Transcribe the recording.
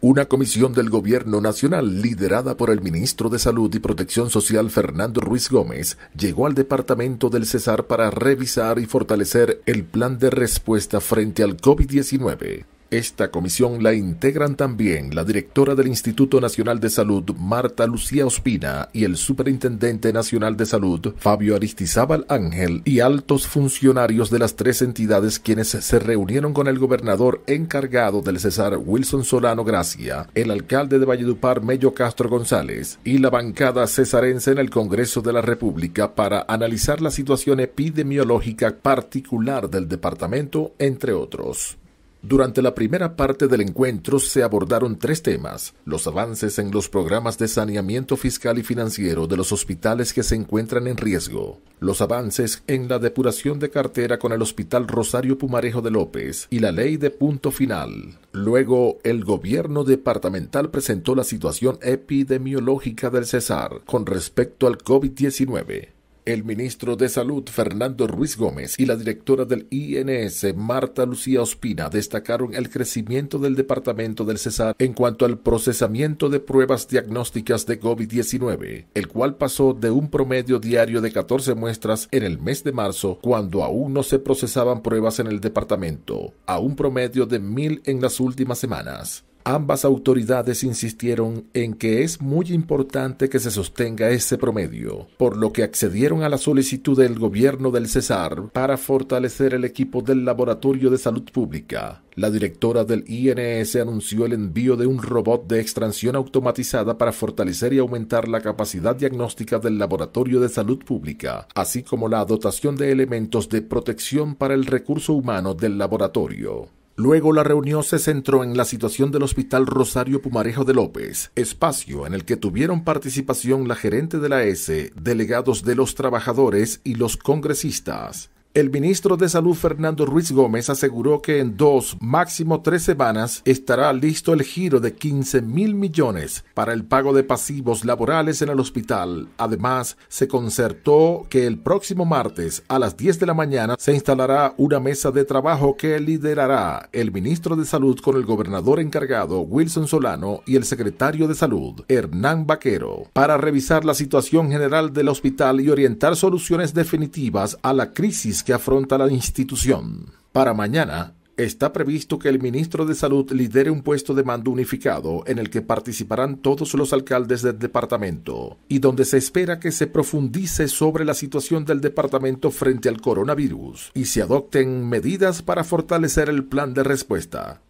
Una comisión del Gobierno Nacional, liderada por el ministro de Salud y Protección Social Fernando Ruiz Gómez, llegó al departamento del Cesar para revisar y fortalecer el plan de respuesta frente al COVID-19. Esta comisión la integran también la directora del Instituto Nacional de Salud, Marta Lucía Ospina, y el Superintendente Nacional de Salud, Fabio Aristizábal Ángel, y altos funcionarios de las tres entidades quienes se reunieron con el gobernador encargado del Cesar, Wilson Solano Gracia, el alcalde de Valledupar, Mello Castro González, y la bancada cesarense en el Congreso de la República para analizar la situación epidemiológica particular del departamento, entre otros. Durante la primera parte del encuentro se abordaron tres temas, los avances en los programas de saneamiento fiscal y financiero de los hospitales que se encuentran en riesgo, los avances en la depuración de cartera con el Hospital Rosario Pumarejo de López y la ley de punto final. Luego, el gobierno departamental presentó la situación epidemiológica del Cesar con respecto al COVID-19 el ministro de Salud Fernando Ruiz Gómez y la directora del INS Marta Lucía Ospina destacaron el crecimiento del departamento del Cesar en cuanto al procesamiento de pruebas diagnósticas de COVID-19, el cual pasó de un promedio diario de 14 muestras en el mes de marzo, cuando aún no se procesaban pruebas en el departamento, a un promedio de mil en las últimas semanas. Ambas autoridades insistieron en que es muy importante que se sostenga ese promedio, por lo que accedieron a la solicitud del gobierno del Cesar para fortalecer el equipo del Laboratorio de Salud Pública. La directora del INS anunció el envío de un robot de extracción automatizada para fortalecer y aumentar la capacidad diagnóstica del Laboratorio de Salud Pública, así como la dotación de elementos de protección para el recurso humano del laboratorio. Luego la reunión se centró en la situación del Hospital Rosario Pumarejo de López, espacio en el que tuvieron participación la gerente de la S, delegados de los trabajadores y los congresistas. El ministro de Salud Fernando Ruiz Gómez aseguró que en dos, máximo tres semanas, estará listo el giro de 15 mil millones para el pago de pasivos laborales en el hospital. Además, se concertó que el próximo martes a las 10 de la mañana se instalará una mesa de trabajo que liderará el ministro de Salud con el gobernador encargado Wilson Solano y el secretario de Salud Hernán Vaquero para revisar la situación general del hospital y orientar soluciones definitivas a la crisis que afronta la institución. Para mañana, está previsto que el ministro de Salud lidere un puesto de mando unificado en el que participarán todos los alcaldes del departamento y donde se espera que se profundice sobre la situación del departamento frente al coronavirus y se adopten medidas para fortalecer el plan de respuesta.